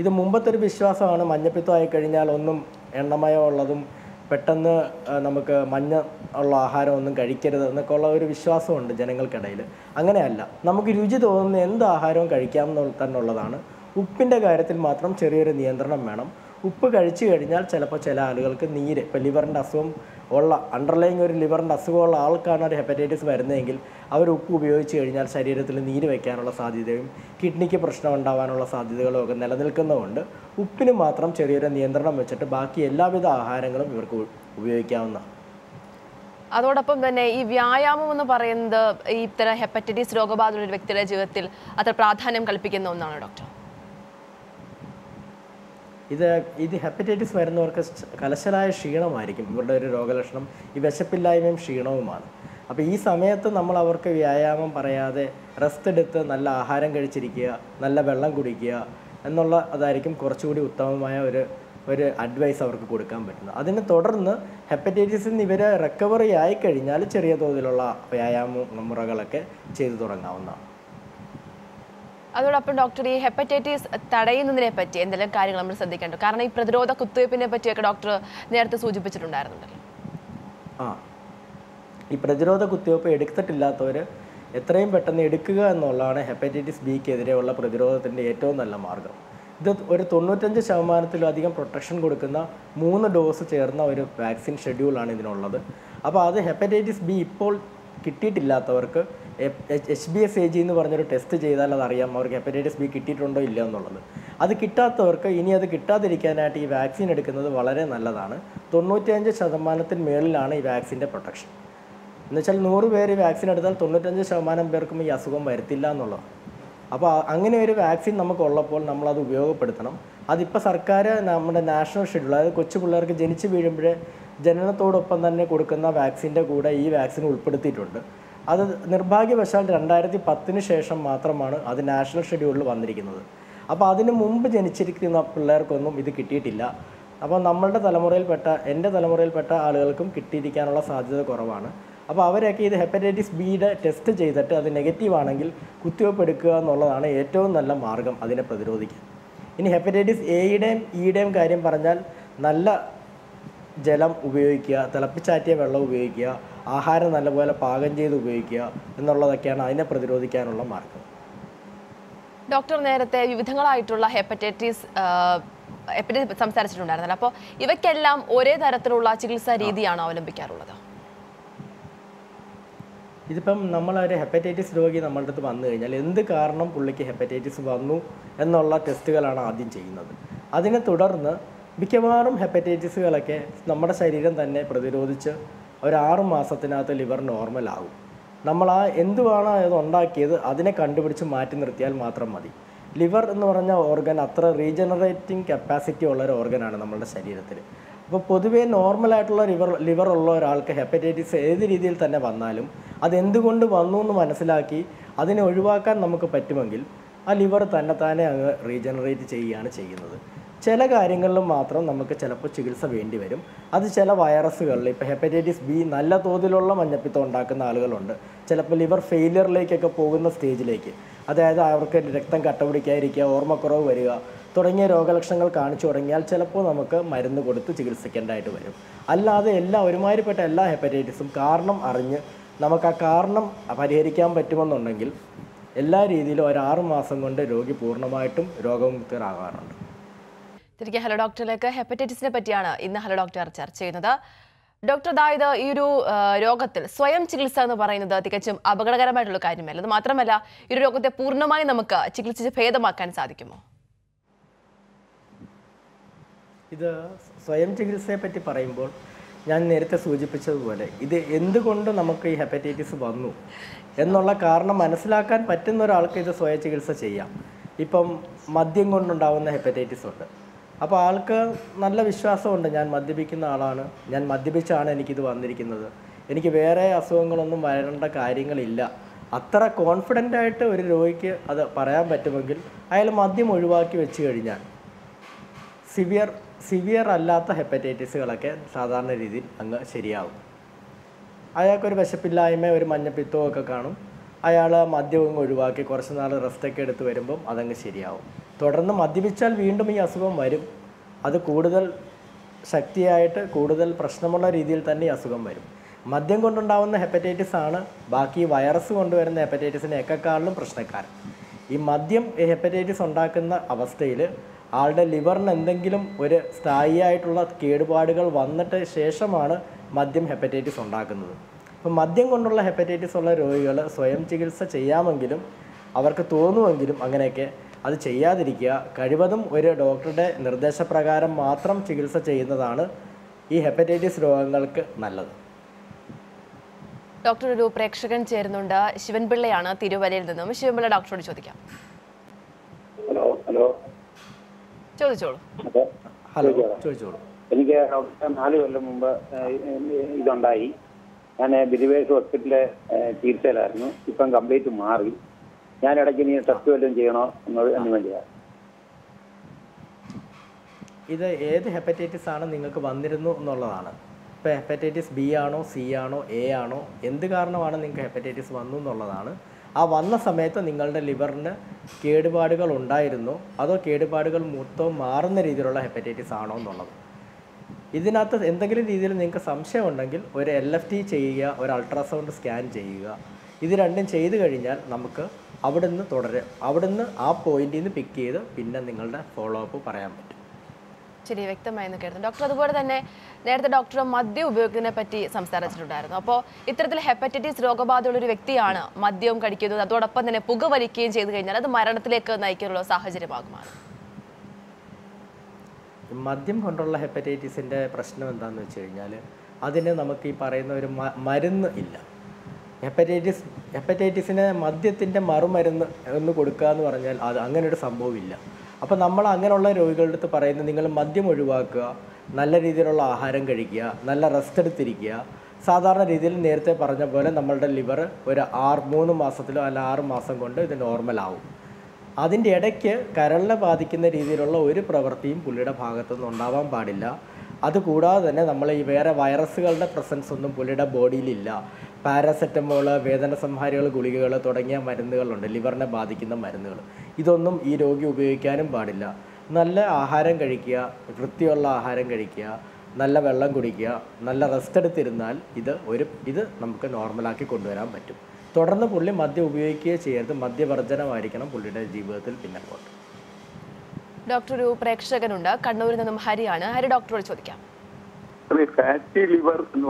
ഇത് മുമ്പത്തെ ഒരു വിശ്വാസമാണ് മഞ്ഞപ്പിത്തമായി കഴിഞ്ഞാൽ ഒന്നും എണ്ണമയമുള്ളതും പെട്ടെന്ന് നമുക്ക് മഞ്ഞ ഉള്ള ആഹാരം ഒന്നും കഴിക്കരുത് എന്നൊക്കെ ഉള്ള ഒരു വിശ്വാസമുണ്ട് ജനങ്ങൾക്കിടയിൽ. അങ്ങനെയല്ല നമുക്ക് രുചി തോന്നുന്ന എന്ത് ആഹാരവും കഴിക്കാം എന്നുള്ള തന്നെ ഉള്ളതാണ് ഉപ്പിന്റെ കാര്യത്തിൽ മാത്രം ചെറിയൊരു നിയന്ത്രണം വേണം. ഉപ്പ് കഴിച്ചു കഴിഞ്ഞാൽ ചിലപ്പോൾ ചില ആളുകൾക്ക് നീര് ഇപ്പോൾ ലിവറിന്റെ അസുഖം ഉള്ള അണ്ടർലൈങ് ഒരു ലിവറിന്റെ അസുഖമുള്ള ആൾക്കാണ് ഒരു ഹെപ്പറ്റൈറ്റിസ് വരുന്നതെങ്കിൽ അവർ ഉപ്പ് ഉപയോഗിച്ച് കഴിഞ്ഞാൽ ശരീരത്തിൽ നീര് വയ്ക്കാനുള്ള സാധ്യതയും കിഡ്നിക്ക് പ്രശ്നം ഉണ്ടാവാനുള്ള സാധ്യതകളും ഒക്കെ നിലനിൽക്കുന്നതുകൊണ്ട് ഉപ്പിന് മാത്രം ചെറിയൊരു നിയന്ത്രണം വെച്ചിട്ട് ബാക്കി എല്ലാവിധ ആഹാരങ്ങളും ഇവർക്ക് ഉപയോഗിക്കാവുന്ന ഉപയോഗിക്കാവുന്നതാണ്. അതോടൊപ്പം തന്നെ ഈ വ്യായാമം എന്ന് പറയുന്നത് ഇത്തരം ഹെപ്പറ്റൈറ്റിസ് രോഗബാധയുള്ള ഒരു വ്യക്തിയുടെ ജീവിതത്തിൽ അത്ര പ്രാധാന്യം കൽപ്പിക്കുന്ന ഒന്നാണ് ഡോക്ടർ ഇത് ഇത് ഹെപ്പറ്റൈറ്റിസ് വരുന്നവർക്ക് കലശലായ ക്ഷീണമായിരിക്കും. ഇവരുടെ ഒരു രോഗലക്ഷണം ഈ വിശപ്പില്ലായ്മയും ക്ഷീണവുമാണ്. അപ്പോൾ ഈ സമയത്ത് നമ്മൾ അവർക്ക് വ്യായാമം പറയാതെ റെസ്റ്റ് എടുത്ത് നല്ല ആഹാരം കഴിച്ചിരിക്കുക നല്ല വെള്ളം കുടിക്കുക എന്നുള്ള അതായിരിക്കും കുറച്ചുകൂടി ഉത്തമമായ ഒരു ഒരു അഡ്വൈസ് അവർക്ക് കൊടുക്കാൻ പറ്റുന്നത്. അതിന് തുടർന്ന് ഹെപ്പറ്റൈറ്റിസിൽ നിന്ന് ഇവർ റിക്കവറി ആയിക്കഴിഞ്ഞാൽ ചെറിയ തോതിലുള്ള വ്യായാമ മുറകളൊക്കെ ചെയ്തു തുടങ്ങാവുന്നതാണ്. അതോടൊപ്പം ഡോക്ടർ ഈ ഹെപ്പറ്റൈറ്റിസ് തടയുന്നതിനെ പറ്റി എന്തെല്ലാം കാര്യങ്ങൾ നമ്മൾ ശ്രദ്ധിക്കേണ്ടത്? കാരണം ഈ പ്രതിരോധ കുത്തിവയ്പ്പിനെ പറ്റിയൊക്കെ ഡോക്ടർ നേരത്തെ സൂചിപ്പിച്ചിട്ടുണ്ടായിരുന്നുണ്ടല്ലോ ആ. ഈ പ്രതിരോധ കുത്തിവയ്പ്പ് എടുത്തിട്ടില്ലാത്തവർ എത്രയും പെട്ടെന്ന് എടുക്കുക എന്നുള്ളതാണ് ഹെപ്പറ്റൈറ്റിസ് ബിക്കെതിരെയുള്ള പ്രതിരോധത്തിന്റെ ഏറ്റവും നല്ല മാർഗം. ഇത് ഒരു തൊണ്ണൂറ്റഞ്ച് ശതമാനത്തിലും അധികം പ്രൊട്ടക്ഷൻ കൊടുക്കുന്ന മൂന്ന് ഡോസ് ചേർന്ന ഒരു വാക്സിൻ ഷെഡ്യൂളാണ് ഇതിനുള്ളത്. അപ്പോൾ അത് ഹെപ്പറ്റൈറ്റിസ് ബി ഇപ്പോൾ കിട്ടിയിട്ടില്ലാത്തവർക്ക് H B S A G എന്ന് പറഞ്ഞൊരു ടെസ്റ്റ് ചെയ്താൽ അതറിയാം അവർക്ക് ഹെപ്പറ്റൈറ്റിസ് ബി കിട്ടിയിട്ടുണ്ടോ ഇല്ല എന്നുള്ളത്. അത് കിട്ടാത്തവർക്ക് ഇനി അത് കിട്ടാതിരിക്കാനായിട്ട് ഈ വാക്സിൻ എടുക്കുന്നത് വളരെ നല്ലതാണ്. തൊണ്ണൂറ്റഞ്ച് ശതമാനത്തിന് മേളിലാണ് ഈ വാക്സിന്റെ പ്രൊട്ടക്ഷൻ എന്നുവെച്ചാൽ നൂറ് പേര് വാക്സിൻ എടുത്താൽ തൊണ്ണൂറ്റഞ്ച് ശതമാനം പേർക്കും ഈ അസുഖം വരുത്തില്ല എന്നുള്ളത് അപ്പോൾ അങ്ങനെ ഒരു വാക്സിൻ നമുക്കുള്ളപ്പോൾ നമ്മളത് ഉപയോഗപ്പെടുത്തണം. അതിപ്പോൾ സർക്കാർ നമ്മുടെ നാഷണൽ ഷെഡ്യൂൾ അതായത് കൊച്ചു പിള്ളേർക്ക് ജനിച്ച് വീഴുമ്പോഴേ ജനനത്തോടൊപ്പം തന്നെ കൊടുക്കുന്ന വാക്സിന്റെ കൂടെ ഈ വാക്സിൻ ഉൾപ്പെടുത്തിയിട്ടുണ്ട്. അത് നിർഭാഗ്യവശാൽ രണ്ടായിരത്തി പത്തിന് ശേഷം മാത്രമാണ് അത് നാഷണൽ ഷെഡ്യൂളിൽ വന്നിരിക്കുന്നത്. അപ്പോൾ അതിന് മുമ്പ് ജനിച്ചിരിക്കുന്ന പിള്ളേർക്കൊന്നും ഇത് കിട്ടിയിട്ടില്ല. അപ്പോൾ നമ്മളുടെ തലമുറയിൽപ്പെട്ട എന്റെ തലമുറയിൽപ്പെട്ട ആളുകൾക്കും കിട്ടിയിരിക്കാനുള്ള സാധ്യത കുറവാണ്. അപ്പോൾ അവരൊക്കെ ഇത് ഹെപ്പറ്റൈറ്റിസ് ബിയുടെ ടെസ്റ്റ് ചെയ്തിട്ട് അത് നെഗറ്റീവ് ആണെങ്കിൽ കുത്തിവയ്പ്പ് എടുക്കുക എന്നുള്ളതാണ് ഏറ്റവും നല്ല മാർഗം അതിനെ പ്രതിരോധിക്കാൻ. ഇനി ഹെപ്പറ്റൈറ്റിസ് എയുടെയും ഇയുടെയും കാര്യം പറഞ്ഞാൽ നല്ല ജലം ഉപയോഗിക്കുക തിളപ്പിച്ചാറ്റിയ വെള്ളം ഉപയോഗിക്കുക ആഹാരം നല്ലപോലെ പാകം ചെയ്ത് ഉപയോഗിക്കുക എന്നുള്ളതൊക്കെയാണ് അതിനെ പ്രതിരോധിക്കാനുള്ള മാർഗം. ഡോക്ടർ നേരത്തെ വിവിധങ്ങളായിട്ടുള്ള ഹെപ്പറ്റൈറ്റിസ് ഹെപ്പറ്റൈറ്റിസ് സംസാരിച്ചിട്ടുണ്ടായിരുന്നല്ലോ. അപ്പോൾ ഇവയ്ക്കെല്ലാം ഒരേ തരത്തിലുള്ള ചികിത്സാ രീതിയാണ് അവലംബിക്കാറുള്ളത്? ഇതിപ്പം നമ്മളൊരു ഹെപ്പറ്റൈറ്റിസ് രോഗി നമ്മളുടെ അടുത്ത് വന്നു കഴിഞ്ഞാൽ എന്ത് കാരണം പുള്ളിക്ക് ഹെപ്പറ്റൈറ്റിസ് വന്നു എന്നുള്ള ടെസ്റ്റുകളാണ് ആദ്യം ചെയ്യുന്നത്. അതിനെ തുടർന്ന് മിക്കവാറും ഹെപ്പറ്റൈറ്റിസുകളൊക്കെ നമ്മുടെ ശരീരം തന്നെ പ്രതിരോധിച്ച് ഒരു ആറ് മാസത്തിനകത്ത് ലിവർ നോർമലാകും. നമ്മൾ ആ എന്തുവാണോ അത് ഉണ്ടാക്കിയത് അതിനെ കണ്ടുപിടിച്ച് മാറ്റി നിർത്തിയാൽ മാത്രം മതി. ലിവർ എന്ന് പറഞ്ഞ ഓർഗൻ അത്ര റീജനറേറ്റിംഗ് കപ്പാസിറ്റി ഉള്ള ഒരു ഓർഗനാണ് നമ്മുടെ ശരീരത്തിൽ. അപ്പോൾ പൊതുവേ നോർമലായിട്ടുള്ള ലിവർ ലിവർ ഉള്ള ഒരാൾക്ക് ഹെപ്പറ്റൈറ്റിസ് ഏത് രീതിയിൽ തന്നെ വന്നാലും അതെന്തുകൊണ്ട് വന്നു എന്ന് മനസ്സിലാക്കി അതിനെ ഒഴിവാക്കാൻ നമുക്ക് പറ്റുമെങ്കിൽ ആ ലിവർ തന്നെ തന്നെ അങ്ങ് റീജനറേറ്റ് ചെയ്യുകയാണ് ചെയ്യുന്നത്. ചില കാര്യങ്ങളിൽ മാത്രം നമുക്ക് ചിലപ്പോൾ ചികിത്സ വേണ്ടി വരും. അത് ചില വൈറസുകളിൽ ഇപ്പോൾ ഹെപ്പറ്റൈറ്റിസ് ബി നല്ല തോതിലുള്ള മഞ്ഞപ്പിത്തം ഉണ്ടാക്കുന്ന ആളുകളുണ്ട്. ചിലപ്പോൾ ലിവർ ഫെയിലിയറിലേക്കൊക്കെ പോകുന്ന സ്റ്റേജിലേക്ക്. അതായത് അവർക്ക് രക്തം കട്ട പിടിക്കാതിരിക്കുക ഓർമ്മക്കുറവ് വരിക തുടങ്ങിയ രോഗലക്ഷണങ്ങൾ കാണിച്ചു തുടങ്ങിയാൽ ചിലപ്പോൾ നമുക്ക് മരുന്ന് കൊടുത്ത് ചികിത്സിക്കേണ്ടതായിട്ട് വരും. അല്ലാതെ എല്ലാ ഒരുമാതിരിപ്പെട്ട എല്ലാ ഹെപ്പറ്റൈറ്റിസും കാരണം അറിഞ്ഞ് നമുക്ക് ആ കാരണം പരിഹരിക്കാൻ പറ്റുമെന്നുണ്ടെങ്കിൽ എല്ലാ രീതിയിലും ഒരു മാസം കൊണ്ട് രോഗി പൂർണമായിട്ടും രോഗമുക്തരാകാറുണ്ട്. തിരികെ ഹലോ ഡോക്ടറിലേക്ക്. ഹെപ്പറ്റൈറ്റിസിനെ പറ്റിയാണ് ഇന്ന് ഹലോ ഡോക്ടർ ചർച്ച ചെയ്യുന്നത്. ഡോക്ടർ അതായത് ഈ ഒരു രോഗത്തിൽ സ്വയം ചികിത്സ എന്ന് പറയുന്നത് തികച്ചും അപകടകരമായിട്ടുള്ള കാര്യമല്ല. അത് മാത്രമല്ല ഈ ഒരു രോഗത്തെ പൂർണമായി നമുക്ക് ചികിത്സിച്ച് ഭേദമാക്കാൻ സാധിക്കുമോ? ഇത് സ്വയം ചികിത്സയെ പറ്റി പറയുമ്പോൾ ഞാൻ നേരത്തെ സൂചിപ്പിച്ചതുപോലെ ഇത് എന്തുകൊണ്ട് നമുക്ക് ഈ ഹെപ്പറ്റൈറ്റിസ് വന്നു എന്നുള്ള കാരണം മനസ്സിലാക്കാൻ പറ്റുന്ന ഒരാൾക്ക് ഇത് സ്വയം ചികിത്സ ചെയ്യാം. ഇപ്പം മദ്യം കൊണ്ടുണ്ടാവുന്ന ഹെപ്പറ്റൈറ്റിസ് ഉണ്ട്. അപ്പോൾ ആൾക്ക് നല്ല വിശ്വാസമുണ്ട്. ഞാൻ മദ്യപിക്കുന്ന ആളാണ്. ഞാൻ മദ്യപിച്ചാണ് എനിക്കിത് വന്നിരിക്കുന്നത്. എനിക്ക് വേറെ അസുഖങ്ങളൊന്നും വരേണ്ട കാര്യങ്ങളില്ല. അത്ര കോൺഫിഡന്റ് ആയിട്ട് ഒരു രോഗിക്ക് അത് പറയാൻ പറ്റുമെങ്കിൽ അയാൾ മദ്യം ഒഴിവാക്കി വെച്ച് കഴിഞ്ഞാൽ സിവിയർ സിവിയർ അല്ലാത്ത ഹെപ്പറ്റൈറ്റിസുകളൊക്കെ സാധാരണ രീതിയിൽ അങ്ങ് ശരിയാവും. അയാൾക്കൊരു വിശപ്പില്ലായ്മ ഒരു മഞ്ഞപ്പിത്തവും ഒക്കെ കാണും. അയാൾ മദ്യവും ഒഴിവാക്കി കുറച്ച് നാൾ റെസ്റ്റൊക്കെ എടുത്ത് വരുമ്പം അതങ്ങ് ശരിയാവും. തുടർന്ന് മദ്യപിച്ചാൽ വീണ്ടും ഈ അസുഖം വരും. അത് കൂടുതൽ ശക്തിയായിട്ട് കൂടുതൽ പ്രശ്നമുള്ള രീതിയിൽ തന്നെ ഈ അസുഖം വരും. മദ്യം കൊണ്ടുണ്ടാവുന്ന ഹെപ്പറ്റൈറ്റിസ് ആണ്. ബാക്കി വൈറസ് കൊണ്ടുവരുന്ന ഹെപ്പറ്റൈറ്റിസിനെക്കാളും പ്രശ്നക്കാരൻ. ഈ മദ്യം ഹെപ്പറ്റൈറ്റിസ് ഉണ്ടാക്കുന്ന അവസ്ഥയിൽ ആളുടെ ലിവറിന് എന്തെങ്കിലും ഒരു സ്ഥായിയായിട്ടുള്ള കേടുപാടുകൾ വന്നിട്ട് ശേഷമാണ് മദ്യം ഹെപ്പറ്റൈറ്റിസ് ഉണ്ടാക്കുന്നത്. അപ്പം മദ്യം കൊണ്ടുള്ള ഹെപ്പറ്റൈറ്റിസ് ഉള്ള രോഗികൾ സ്വയം ചികിത്സ ചെയ്യാമെങ്കിലും അവർക്ക് തോന്നുമെങ്കിലും അങ്ങനെയൊക്കെ അത് ചെയ്യാതിരിക്കുക. കഴിവതും ഒരു ഡോക്ടറുടെ നിർദ്ദേശപ്രകാരം മാത്രം ചികിത്സ ചെയ്യുന്നതാണ് ഈ ഹെപ്പറ്റൈറ്റിസ് രോഗങ്ങൾക്ക് നല്ലത്. ഡോക്ടർ ഒരു പ്രേക്ഷകൻ ചേരുന്നുണ്ട്. ശിവൻപിള്ളയാണ് തിരുവല്ലയിൽ നിന്നും. ശിവൻപിള്ള ഡോക്ടറോട് ചോദിക്കാം. Hello hello. ചോദിച്ചോളൂ. ഹലോ ചോദിച്ചോളൂ. എനിക്ക് ഡോക്ടർ നാല് കൊല്ലം മുമ്പ് ഇതുണ്ടായി. ഞാൻ ബിരിവേഴ്സ് ഹോസ്പിറ്റലിലെ ചികിത്സയിലായിരുന്നു. ഇപ്പം കംപ്ലീറ്റ് മാറി. ഞാൻ ഇടയ്ക്ക് ഇനി ടെസ്റ്റ് വല്ലതും ചെയ്യണോ എന്ന് വേണ്ടിയാണ് ഇത് ഏത് ഹെപ്പറ്റൈറ്റിസ് ആണ് നിങ്ങൾക്ക് വന്നിരുന്നു എന്നുള്ളതാണ്. ഇപ്പോൾ ഹെപ്പറ്റൈറ്റിസ് ബി ആണോ സി ആണോ എ ആണോ എന്ത് കാരണമാണ് നിങ്ങൾക്ക് ഹെപ്പറ്റൈറ്റിസ് വന്നു എന്നുള്ളതാണ്. ആ വന്ന സമയത്ത് നിങ്ങളുടെ ലിവറിന് കേടുപാടുകൾ ഉണ്ടായിരുന്നോ. അതോ കേടുപാടുകൾ മൊത്തം മാറുന്ന രീതിയിലുള്ള ഹെപ്പറ്റൈറ്റിസ് ആണോ എന്നുള്ളത്. ഇതിനകത്ത് എന്തെങ്കിലും രീതിയിൽ നിങ്ങൾക്ക് സംശയം ഉണ്ടെങ്കിൽ ഒരു എൽ എഫ് ടി ചെയ്യുക ഒരു അൾട്രാസൗണ്ട് സ്കാൻ ചെയ്യുക. ഇത് രണ്ടും ചെയ്തു കഴിഞ്ഞാൽ നമുക്ക് അവിടുന്ന് അവിടെ അവിടുന്ന് ആ പോയിന്റിൽ നിന്ന് പിക്ക് ചെയ്ത് പിന്നെ നിങ്ങളുടെ ഫോളോ അപ്പ് പറയാൻ പറ്റും. ശരി വ്യക്തമായെന്ന് കേട്ടു ഡോക്ടർ അതുപോലെ തന്നെ നേരത്തെ ഡോക്ടർ മദ്യം ഉപയോഗിക്കുന്നതിനെ പറ്റി സംസാരിച്ചിട്ടുണ്ടായിരുന്നു. അപ്പോൾ ഇത്തരത്തിൽ ഹെപ്പറ്റൈറ്റിസ് രോഗബാധയുള്ള ഒരു വ്യക്തിയാണ് മദ്യവും കഴിക്കുന്നത്. അതോടൊപ്പം തന്നെ പുകവലിക്കുകയും ചെയ്തു കഴിഞ്ഞാൽ അത് മരണത്തിലേക്ക് നയിക്കാനുള്ള സാഹചര്യമാകുമാണ് മദ്യം കൊണ്ടുള്ള ഹെപ്പറ്റൈറ്റിസിന്റെ പ്രശ്നം എന്താണെന്ന് വെച്ച് കഴിഞ്ഞാൽ അതിന് നമുക്ക് ഈ പറയുന്ന ഒരു മരുന്ന് ഇല്ല. ഹെപ്പറ്റൈറ്റിസ് ഹെപ്പറ്റൈറ്റിസിന് മദ്യത്തിന്റെ മറുമരുന്ന് എന്ന് കൊടുക്കുക എന്ന് പറഞ്ഞാൽ അത് അങ്ങനെ ഒരു സംഭവമില്ല. അപ്പോൾ നമ്മൾ അങ്ങനെയുള്ള രോഗികളുടെ അടുത്ത് പറയുന്നത് നിങ്ങൾ മദ്യം ഒഴിവാക്കുക നല്ല രീതിയിലുള്ള ആഹാരം കഴിക്കുക നല്ല റെസ്റ്റ് എടുത്തിരിക്കുക. സാധാരണ രീതിയിൽ നേരത്തെ പറഞ്ഞ പോലെ നമ്മളുടെ ലിവർ ഒരു ആറ് മൂന്ന് മാസത്തിലോ അല്ല ആറ് മാസം കൊണ്ട് ഇത് നോർമലാവും അതിന്റെ ഇടയ്ക്ക് കരളിനെ ബാധിക്കുന്ന രീതിയിലുള്ള ഒരു പ്രവൃത്തിയും പുള്ളിയുടെ ഭാഗത്തുനിന്ന് ഉണ്ടാവാൻ പാടില്ല. അതുകൂടാതെ തന്നെ നമ്മൾ ഈ വേറെ വൈറസുകളുടെ പ്രസൻസ് ഒന്നും പുള്ളിയുടെ ബോഡിയിലില്ല പാരാസെറ്റമോൾ വേദന സംഹാരികൾ ഗുളികകൾ തുടങ്ങിയ മരുന്നുകളുണ്ട്. ലിവറിനെ ബാധിക്കുന്ന മരുന്നുകൾ. ഇതൊന്നും ഈ രോഗി ഉപയോഗിക്കാനും പാടില്ല. നല്ല ആഹാരം കഴിക്കുക വൃത്തിയുള്ള ആഹാരം കഴിക്കുക നല്ല വെള്ളം കുടിക്കുക നല്ല റെസ്റ്റ് എടുത്തിരുന്നാൽ ഇത് ഒരു ഇത് നമുക്ക് നോർമലാക്കി കൊണ്ടുവരാൻ പറ്റും. തുടർന്ന് പുള്ളി മദ്യം ഉപയോഗിക്കുകയോ ചെയ്യരുത്. മദ്യവർജനമായിരിക്കണം പുള്ളിയുടെ ജീവിതത്തിൽ പിന്നെ അങ്ങോട്ട് ഡോക്ടർ ഒരു പ്രേക്ഷകനുണ്ട്. കണ്ണൂരിൽ നിന്നും ഹരിയാണ്. ഹരി ഡോക്ടറോട് ചോദിക്കാം. ഫാറ്റി ലിവർ എന്ന്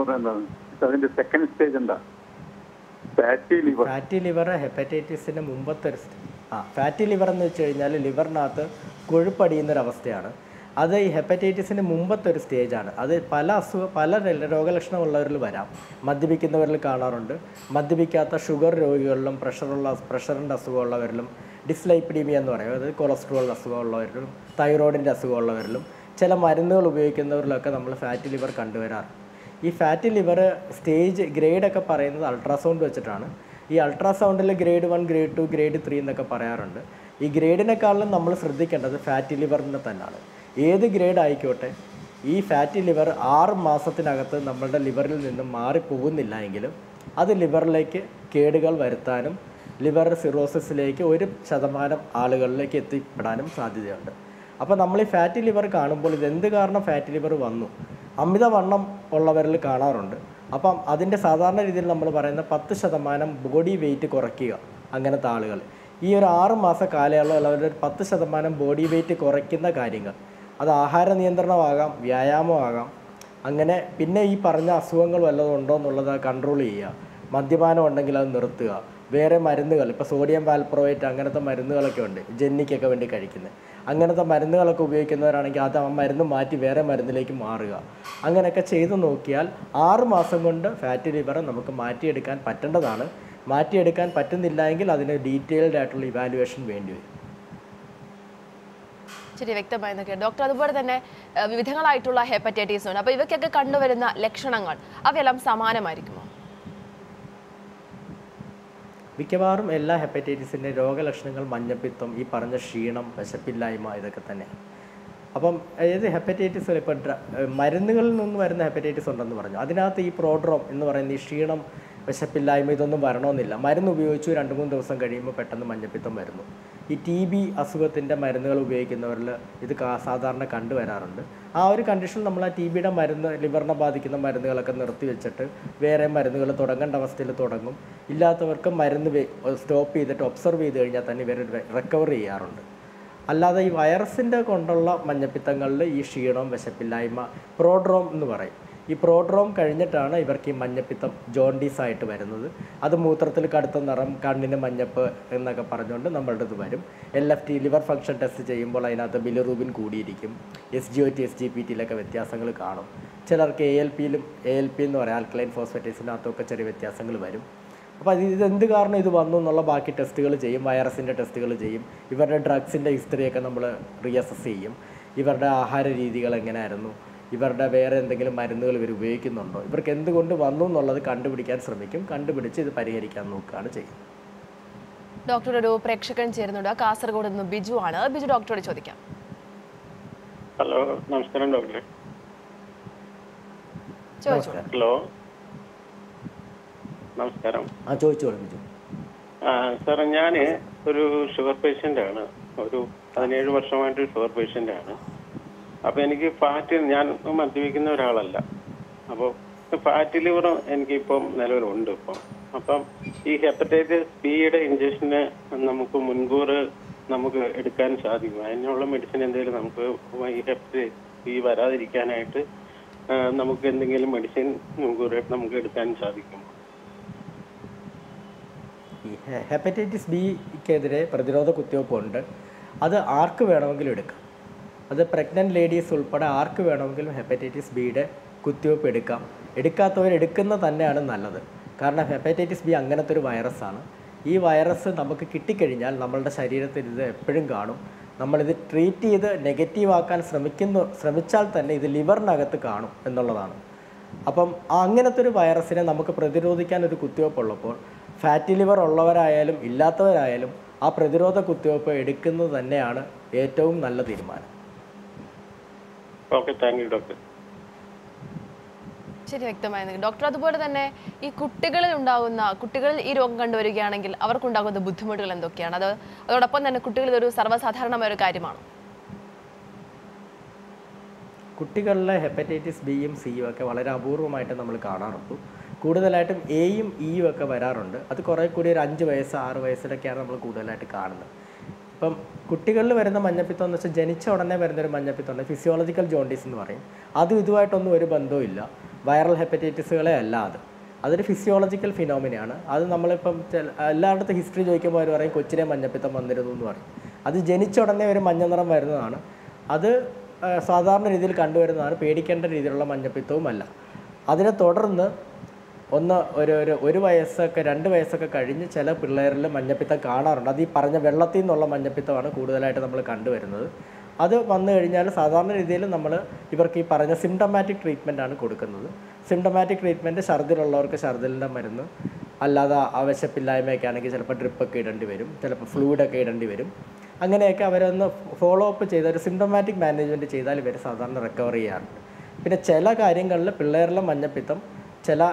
അതിന്റെ സെക്കൻഡ് സ്റ്റേജ് എന്താ? ഫാറ്റി ലിവർ ഫാറ്റി ലിവർ ഹെപ്പറ്റൈറ്റിസിന് മുമ്പത്തെ ഒരു ആ ഫാറ്റി ലിവർ എന്ന് വെച്ച് കഴിഞ്ഞാൽ ലിവറിനകത്ത് കൊഴുപ്പടിയുന്നൊരവസ്ഥയാണ്. അത് ഈ ഹെപ്പറ്റൈറ്റിസിന് മുമ്പത്തെ ഒരു സ്റ്റേജാണ് അത് പല അസുഖ പല രോഗലക്ഷണമുള്ളവരിൽ വരാം. മദ്യപിക്കുന്നവരിൽ കാണാറുണ്ട്. മദ്യപിക്കാത്ത ഷുഗർ രോഗികളിലും പ്രഷറുള്ള പ്രഷറിന്റെ അസുഖമുള്ളവരിലും ഡിസ്ലൈപ്പിഡീമിയ എന്ന് പറയും. അതായത് കൊളസ്ട്രോൾ അസുഖമുള്ളവരിലും തൈറോയിഡിന്റെ അസുഖമുള്ളവരിലും ചില മരുന്നുകൾ ഉപയോഗിക്കുന്നവരിലൊക്കെ നമ്മൾ ഫാറ്റ് ലിവർ കണ്ടുവരാറുണ്ട്. ഈ ഫാറ്റ് ലിവർ സ്റ്റേജ് ഗ്രേഡൊക്കെ പറയുന്നത് അൾട്രാസൗണ്ട് വെച്ചിട്ടാണ്. ഈ അൾട്രാസൗണ്ടിൽ grade one grade two grade three എന്നൊക്കെ പറയാറുണ്ട്. ഈ ഗ്രേഡിനെക്കാളും നമ്മൾ ശ്രദ്ധിക്കേണ്ടത് ഫാറ്റ് ലിവറിനെ തന്നെയാണ് ഏത് ഗ്രേഡ് ആയിക്കോട്ടെ ഈ ഫാറ്റ് ലിവർ ആറ് മാസത്തിനകത്ത് നമ്മളുടെ ലിവറിൽ നിന്നും മാറിപ്പോകുന്നില്ല എങ്കിലും അത് ലിവറിലേക്ക് കേടുകൾ വരുത്താനും ലിവർ സിറോസിസിലേക്ക് ഒരു ശതമാനം ആളുകളിലേക്ക് എത്തിപ്പെടാനും സാധ്യതയുണ്ട്. അപ്പോൾ നമ്മൾ ഈ ഫാറ്റി ലിവർ കാണുമ്പോൾ ഇത് എന്ത് കാരണം ഫാറ്റി ലിവർ വന്നു? അമിതവണ്ണം ഉള്ളവരിൽ കാണാറുണ്ട്. അപ്പം അതിന്റെ സാധാരണ രീതിയിൽ നമ്മൾ പറയുന്ന പത്ത് ശതമാനം ബോഡി വെയിറ്റ് കുറയ്ക്കുക അങ്ങനത്തെ ആളുകൾ. ഈ ഒരു ആറ് മാസ കാലയളവിൽ അവരുടെ ഒരു പത്ത് ശതമാനം ബോഡി വെയിറ്റ് കുറയ്ക്കുന്ന കാര്യങ്ങൾ. അത് ആഹാര നിയന്ത്രണമാകാം വ്യായാമമാകാം. അങ്ങനെ പിന്നെ ഈ പറഞ്ഞ അസുഖങ്ങൾ വല്ലതും ഉണ്ടോ എന്നുള്ളത് കൺട്രോൾ ചെയ്യുക. മദ്യപാനം ഉണ്ടെങ്കിൽ അത് നിർത്തുക. വേറെ മരുന്നുകൾ ഇപ്പോൾ സോഡിയം വാൽപ്രോയേറ്റ് അങ്ങനത്തെ മരുന്നുകളൊക്കെ ഉണ്ട് ജെന്നിക്കൊക്കെ വേണ്ടി കഴിക്കുന്നത് അങ്ങനത്തെ മരുന്നുകളൊക്കെ ഉപയോഗിക്കുന്നവരാണെങ്കിൽ അത് ആ മരുന്ന് മാറ്റി വേറെ മരുന്നിലേക്ക് മാറുക. അങ്ങനെയൊക്കെ ചെയ്തു നോക്കിയാൽ ആറ് മാസം കൊണ്ട് ഫാറ്റ് ലിവർ നമുക്ക് മാറ്റിയെടുക്കാൻ പറ്റേണ്ടതാണ്. മാറ്റിയെടുക്കാൻ പറ്റുന്നില്ല എങ്കിൽ അതിന് ഡീറ്റെയിൽഡ് ആയിട്ടുള്ള ഇവാലുവേഷൻ വേണ്ടി വരും. ശരി വ്യക്തമായി നോക്കിയത് ഡോക്ടർ അതുപോലെ തന്നെ വിവിധങ്ങളായിട്ടുള്ള ഹെപ്പറ്റൈറ്റീസ് ഉണ്ട്. അപ്പോൾ ഇവയ്ക്കൊക്കെ കണ്ടുവരുന്ന ലക്ഷണങ്ങൾ അവയെല്ലാം സമാനമായിരിക്കുമോ? മിക്കവാറും എല്ലാ ഹെപ്പറ്റൈറ്റിസിന്റെ രോഗലക്ഷണങ്ങൾ മഞ്ഞപ്പിത്തം ഈ പറഞ്ഞ ക്ഷീണം വിശപ്പില്ലായ്മ ഇതൊക്കെ തന്നെ അപ്പം ഏത് ഹെപ്പറ്റൈറ്റിസ് ഇപ്പോൾ ഡ്ര മരുന്നുകളിൽ നിന്ന് വരുന്ന ഹെപ്പറ്റൈറ്റിസ് ഉണ്ടെന്ന് പറഞ്ഞു. അതിനകത്ത് ഈ പ്രോഡ്രോം എന്ന് പറയുന്ന ഈ ക്ഷീണം വിശപ്പില്ലായ്മ ഇതൊന്നും വരണമെന്നില്ല. മരുന്ന് ഉപയോഗിച്ചു രണ്ട് മൂന്ന് ദിവസം കഴിയുമ്പോൾ പെട്ടെന്ന് മഞ്ഞപ്പിത്തം വരുന്നു. ഈ ടി ബി അസുഖത്തിന്റെ മരുന്നുകൾ ഉപയോഗിക്കുന്നവരിൽ ഇത് സാധാരണ കണ്ടുവരാറുണ്ട്. ആ ഒരു കണ്ടീഷൻ നമ്മൾ ആ ടി ബിയുടെ മരുന്ന് ലിവറിനെ ബാധിക്കുന്ന മരുന്നുകളൊക്കെ നിർത്തി വെച്ചിട്ട് വേറെ മരുന്നുകൾ തുടങ്ങേണ്ട അവസ്ഥയിൽ തുടങ്ങും. ഇല്ലാത്തവർക്ക് മരുന്ന് സ്റ്റോപ്പ് ചെയ്തിട്ട് ഒബ്സർവ് ചെയ്ത് കഴിഞ്ഞാൽ തന്നെ ഇവർ റിക്കവർ ചെയ്യാറുണ്ട്. അല്ലാതെ ഈ വൈറസിന്റെ കൊണ്ടുള്ള മഞ്ഞപ്പിത്തങ്ങളിൽ ഈ ക്ഷീണം വിശപ്പില്ലായ്മ പ്രോഡ്രോം എന്ന് പറയും. ഈ പ്രോഡ്രോം കഴിഞ്ഞിട്ടാണ് ഇവർക്ക് ഈ മഞ്ഞപ്പിത്തം ജോണ്ടീസ് ആയിട്ട് വരുന്നത്. അത് മൂത്രത്തിൽ കടുത്ത നിറം കണ്ണിന് മഞ്ഞപ്പ് എന്നൊക്കെ പറഞ്ഞുകൊണ്ട് നമ്മളുടെ ഇത് വരും. L F T liver function test ചെയ്യുമ്പോൾ അതിനകത്ത് bilirubin കൂടിയിരിക്കും. S G O T S G P ടിയിലൊക്കെ വ്യത്യാസങ്ങൾ കാണും. ചിലർക്ക് എ എൽ പിയിലും എ എൽ പി എന്ന് പറയാം. ആൽക്കലൈൻ ഫോസ്ഫറ്റേസിനകത്തൊക്കെ ചെറിയ വ്യത്യാസങ്ങൾ വരും. അപ്പോൾ അത് ഇതെന്ത് കാരണം ഇത് വന്നു എന്നുള്ള ബാക്കി ടെസ്റ്റുകൾ ചെയ്യും. വൈറസിന്റെ ടെസ്റ്റുകൾ ചെയ്യും. ഇവരുടെ ഡ്രഗ്സിന്റെ ഹിസ്റ്ററിയൊക്കെ നമ്മൾ റീഅസസ് ചെയ്യും. ഇവരുടെ ആഹാര രീതികൾ എങ്ങനെയായിരുന്നു? ഇവരുടെ വേറെ എന്തെങ്കിലും മരുന്നുകൾ ഇവർ ഉപയോഗിക്കുന്നുണ്ടോ? ഇവർക്ക് എന്തുകൊണ്ട് വന്നു എന്നുള്ളത് കണ്ടുപിടിക്കാൻ ശ്രമിക്കും. കണ്ടുപിടിച്ച് ഇത് പരിഹരിക്കാൻ നോക്കുകയാണ് ചെയ്യുന്നത്. ഡോക്ടർ ഒരു പ്രേക്ഷകൻ ചേരുന്നുണ്ട്. കാസർഗോഡ് നിന്ന് ബിജു ആണ്. ബിജു ഡോക്ടറോട് ചോദിക്കാം. ഹലോ നമസ്കാരം ഡോക്ടറെ. ഹലോ. നമസ്കാരം. ആ ചോദിച്ചോളൂ ബിജു. ആ സാറേ ഞാൻ ഒരു ഷുഗർ പേഷ്യന്റ് ആണ് ഒരു പതിനേഴ് വർഷമായിട്ട് ഷുഗർ പേഷ്യന്റ് ആണ് അപ്പോൾ എനിക്ക് ഫാറ്റ് ഞാൻ മദ്യപിക്കുന്ന ഒരാളല്ല. അപ്പോൾ ഫാറ്റ് ലിവർ എനിക്കിപ്പം നിലവിലുണ്ട് ഇപ്പം. അപ്പം ഈ ഹെപ്പറ്റൈറ്റിസ് ബിയുടെ ഇഞ്ചക്ഷന് നമുക്ക് മുൻകൂർ നമുക്ക് എടുക്കാൻ സാധിക്കും. അതിനുള്ള മെഡിസിൻ എന്തെങ്കിലും നമുക്ക് ഈ ഹെപ്പറ്റൈറ്റിസ് ബി വരാതിരിക്കാനായിട്ട് നമുക്ക് എന്തെങ്കിലും മെഡിസിൻ നമുക്ക് നമുക്ക് എടുക്കാൻ സാധിക്കും. ഹെപ്പറ്റൈറ്റിസ് ബിക്കെതിരെ പ്രതിരോധ കുത്തിവയ്പ്പുണ്ട് അത് ആർക്ക് വേണമെങ്കിലും എടുക്കാം. അത് പ്രഗ്നന്റ് ലേഡീസ് ഉൾപ്പെടെ ആർക്ക് വേണമെങ്കിലും ഹെപ്പറ്റൈറ്റിസ് ബിയുടെ കുത്തിവയ്പ്പ് എടുക്കാം. എടുക്കാത്തവർ എടുക്കുന്നത് തന്നെയാണ് നല്ലത്. കാരണം ഹെപ്പറ്റൈറ്റിസ് ബി അങ്ങനത്തെ ഒരു വൈറസാണ് ഈ വൈറസ് നമുക്ക് കിട്ടിക്കഴിഞ്ഞാൽ നമ്മളുടെ ശരീരത്തിൽ ഇത് എപ്പോഴും കാണും. നമ്മളിത് ട്രീറ്റ് ചെയ്ത് നെഗറ്റീവ് ആക്കാൻ ശ്രമിക്കുന്നു ശ്രമിച്ചാൽ തന്നെ ഇത് ലിവറിനകത്ത് കാണും എന്നുള്ളതാണ്. അപ്പം അങ്ങനത്തെ ഒരു വൈറസിനെ നമുക്ക് പ്രതിരോധിക്കാൻ ഒരു കുത്തിവയ്പ്പ് ഉള്ളപ്പോൾ ഫാറ്റി ലിവർ ഉള്ളവരായാലും ഇല്ലാത്തവരായാലും ആ പ്രതിരോധ കുത്തിവയ്പ്പ് എടുക്കുന്നത് തന്നെയാണ് ഏറ്റവും നല്ല തീരുമാനം. ഓക്കെ താങ്ക് യു ഡോക്ടർ ശരി വ്യക്തമായിരുന്നു. ഡോക്ടർ അതുപോലെ തന്നെ ഈ കുട്ടികളിൽ ഉണ്ടാകുന്ന കുട്ടികളിൽ ഈ രോഗം കണ്ടുവരികയാണെങ്കിൽ അവർക്കുണ്ടാകുന്ന ബുദ്ധിമുട്ടുകൾ എന്തൊക്കെയാണ്? അത് അതോടൊപ്പം തന്നെ കുട്ടികളിൽ ഇതൊരു സർവസാധാരണമായ ഒരു കാര്യമാണ്? കുട്ടികളിലെ ഹെപ്പറ്റൈറ്റിസ് ബിയും സിയും ഒക്കെ വളരെ അപൂർവമായിട്ട് നമ്മൾ കാണാറുള്ളൂ കൂടുതലായിട്ടും എയും ഇയും ഒക്കെ വരാറുണ്ട്. അത് കുറേ കൂടി ഒരു അഞ്ച് വയസ്സ് ആറ് വയസ്സിലൊക്കെയാണ് നമ്മൾ കൂടുതലായിട്ട് കാണുന്നത്. ഇപ്പം കുട്ടികളിൽ വരുന്ന മഞ്ഞപ്പിത്തം എന്ന് വെച്ചാൽ ജനിച്ച ഉടനെ വരുന്നൊരു മഞ്ഞപ്പിത്തമുണ്ട്. ഫിസിയോളജിക്കൽ ജോണ്ടീസ് എന്ന് പറയും. അതും ഇതുമായിട്ടൊന്നും ഒരു ബന്ധവും ഇല്ല വൈറൽ ഹെപ്പറ്റൈറ്റിസുകളെ അല്ല അത്. അതൊരു ഫിസിയോളജിക്കൽ ഫിനോമിനയാണ് അത് നമ്മളിപ്പം എല്ലായിടത്തും ഹിസ്റ്ററി ചോദിക്കുമ്പോൾ അവർ പറയും കൊച്ചിനെ മഞ്ഞപ്പിത്തം വന്നിരുന്നു എന്ന് പറയും. അത് ജനിച്ച ഉടനെ ഒരു മഞ്ഞ നിറം വരുന്നതാണ്. അത് സാധാരണ രീതിയിൽ കണ്ടുവരുന്നതാണ്. പേടിക്കേണ്ട രീതിയിലുള്ള മഞ്ഞപ്പിത്തവും അല്ല അതിനെ തുടർന്ന് ഒന്ന് ഒരു ഒരു ഒരു വയസ്സൊക്കെ രണ്ട് വയസ്സൊക്കെ കഴിഞ്ഞ് ചില പിള്ളേരിൽ മഞ്ഞപ്പിത്തം കാണാറുണ്ട്. അത് ഈ പറഞ്ഞ വെള്ളത്തിൽ നിന്നുള്ള മഞ്ഞപ്പിത്തമാണ് കൂടുതലായിട്ട് നമ്മൾ കണ്ടുവരുന്നത്. അത് വന്നു കഴിഞ്ഞാൽ സാധാരണ രീതിയിൽ നമ്മൾ ഇവർക്ക് ഈ പറഞ്ഞ സിംറ്റമാറ്റിക് ട്രീറ്റ്മെന്റാണ് കൊടുക്കുന്നത്. സിംറ്റമാറ്റിക് ട്രീറ്റ്മെന്റ് ഛർദിലുള്ളവർക്ക് ഛർദിലിന്റെ മരുന്ന് അല്ലാതെ ആവശ്യപ്പില്ലായ്മയൊക്കെ ആണെങ്കിൽ ചിലപ്പോൾ ഡ്രിപ്പൊക്കെ ഇടേണ്ടി വരും ചിലപ്പോൾ ഫ്ലൂയിഡൊക്കെ ഇടേണ്ടി വരും. അങ്ങനെയൊക്കെ അവരൊന്ന് ഫോളോ അപ്പ് ചെയ്ത് ഒരു സിംറ്റമാറ്റിക് മാനേജ്മെന്റ് ചെയ്താൽ ഇവർ സാധാരണ റിക്കവർ ചെയ്യാറുണ്ട്. പിന്നെ ചില കാര്യങ്ങളിൽ പിള്ളേരിലെ മഞ്ഞപ്പിത്തം ചില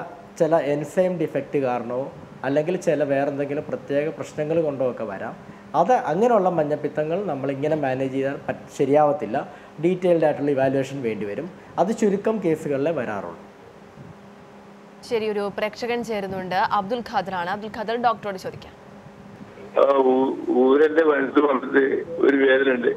ചില എൻസൈം ഡിഫക്റ്റ് കാരണമോ അല്ലെങ്കിൽ ചില വേറെ എന്തെങ്കിലും പ്രത്യേക പ്രശ്നങ്ങൾ കൊണ്ടോ ഒക്കെ വരാം. അത് അങ്ങനെയുള്ള മഞ്ഞപ്പിത്തങ്ങൾ നമ്മളിങ്ങനെ മാനേജ് ചെയ്താൽ ശരിയാവത്തില്ല. ഡീറ്റെയിൽഡ് ആയിട്ടുള്ള ഇവാലുവേഷൻ വേണ്ടി വരും. അത് ചുരുക്കം കേസുകളിലെ വരാറുള്ളൂ. ശരി ഒരു പ്രേക്ഷകൻ ചേരുന്നുണ്ട്. അബ്ദുൽ ഖാദർ ആണ് അബ്ദുൽ ഖാദർ ഡോക്ടറോട് ചോദിക്കാം. ഊരന്റെ മനസ്സ് ഭാഗത്ത് ഒരു വേദന ഉണ്ട്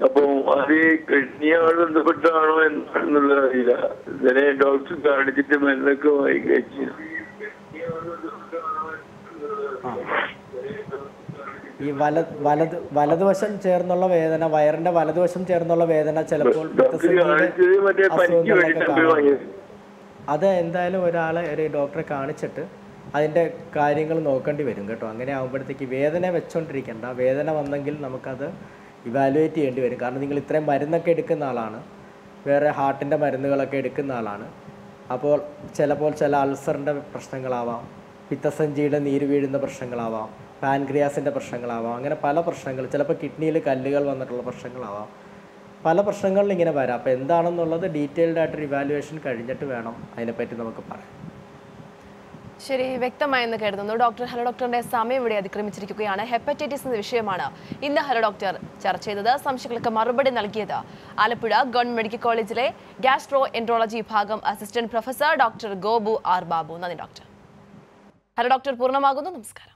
അപ്പൊ അത് കിഡ്നിയോട് ബന്ധപ്പെട്ടാണോ എന്താണെന്നുള്ളത് അറിയില്ല. ഇന്നലെ ഡോക്ടർ കാണിച്ചിട്ട് മരുന്നൊക്കെ വാങ്ങി കഴിച്ചു ഈ വല വലത് വലതുവശം ചേർന്നുള്ള വേദന വയറിന്റെ വലതുവശം ചേർന്നുള്ള വേദന ചിലപ്പോൾ അത് എന്തായാലും ഒരാളെ ഒരു ഡോക്ടറെ കാണിച്ചിട്ട് അതിന്റെ കാര്യങ്ങൾ നോക്കേണ്ടി വരും കേട്ടോ. അങ്ങനെ ആകുമ്പോഴത്തേക്ക് വേദന വെച്ചോണ്ടിരിക്കണ്ട. വേദന വന്നെങ്കിൽ നമുക്കത് ഇവാലുവേറ്റ് ചെയ്യേണ്ടി വരും. കാരണം നിങ്ങൾ ഇത്രയും മരുന്നൊക്കെ എടുക്കുന്ന ആളാണ്. വേറെ ഹാർട്ടിന്റെ മരുന്നുകളൊക്കെ എടുക്കുന്ന ആളാണ്. അപ്പോൾ ചിലപ്പോൾ ചില അൾസറിന്റെ പ്രശ്നങ്ങളാവാം. പിത്തസഞ്ചിയുടെ നീര് വീഴുന്ന പ്രശ്നങ്ങളാവാം. പാൻക്രിയാസിന്റെ പ്രശ്നങ്ങളാവാം. അങ്ങനെ പല പ്രശ്നങ്ങൾ ചിലപ്പോൾ കിഡ്നിയിൽ കല്ലുകൾ വന്നിട്ടുള്ള പ്രശ്നങ്ങളാവാം. പല പ്രശ്നങ്ങളിൽ ഇങ്ങനെ വരാം. അപ്പോൾ എന്താണെന്നുള്ളത് ഡീറ്റെയിൽഡ് ഇവാലുവേഷൻ കഴിഞ്ഞിട്ട് വേണം. അതിനെപ്പറ്റി നമുക്ക് പറയാം ശരി വ്യക്തമായെന്ന് കരുതുന്നു. ഡോക്ടർ ഹലോ ഡോക്ടറിന്റെ സമയം ഇവിടെ അതിക്രമിച്ചിരിക്കുകയാണ്. ഹെപ്പറ്റൈറ്റിസ് എന്ന വിഷയമാണ് ഇന്ന് ഹലോ ഡോക്ടർ ചർച്ച ചെയ്തത്. സംശയങ്ങൾക്ക് മറുപടി നൽകിയത് ആലപ്പുഴ ഗവൺമെന്റ് മെഡിക്കൽ കോളേജിലെ ഗ്യാസ്ട്രോ എൻട്രോളജി വിഭാഗം assistant professor doctor Gobu R Babu. നന്ദി ഡോക്ടർ. Hello doctor പൂർണമാകുന്നു. നമസ്കാരം.